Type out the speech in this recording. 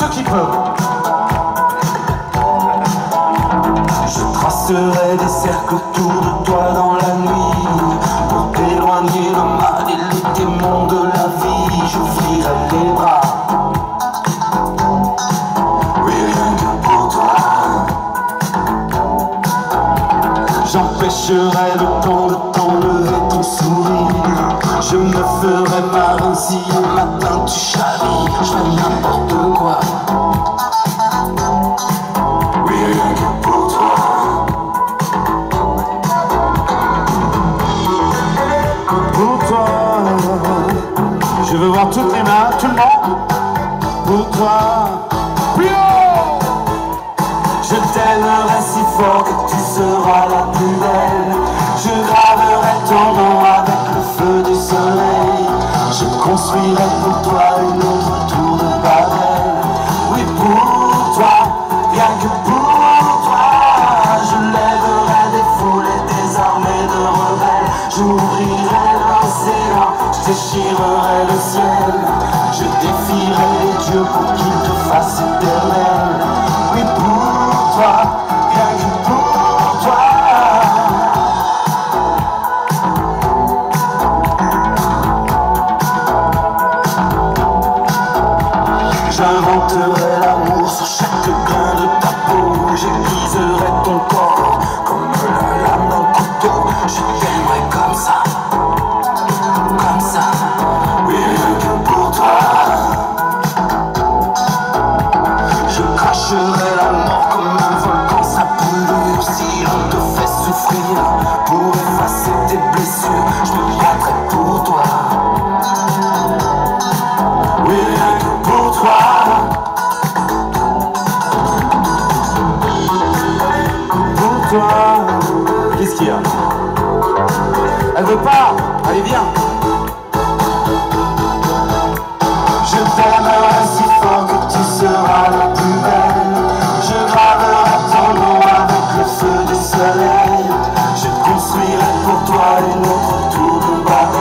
ceux qui peuvent. Je tracerai des cercles autour de toi dans la nuit. Pour t'éloigner le mal et les démons de la vie J'ouvrirai les bras. Oui, rien que pour toi. J'empêcherai le temps de t'enlever ton sourire. Je me ferai marin si Toi. Je veux voir toutes les mains, tout le monde Pour toi. Plus haut. Je t'aimerai si fort que tu seras la plus belle. Je graverai ton nom avec le feu du soleil. Je construirai le ciel Je défierai les dieux pour qu'ils te fassent éternel Elle veut pas, allez viens. Je t'aimerai si fort que tu seras la plus belle. Je graverai ton nom avec le feu du soleil. Je construirai pour toi une autre tour de Babel.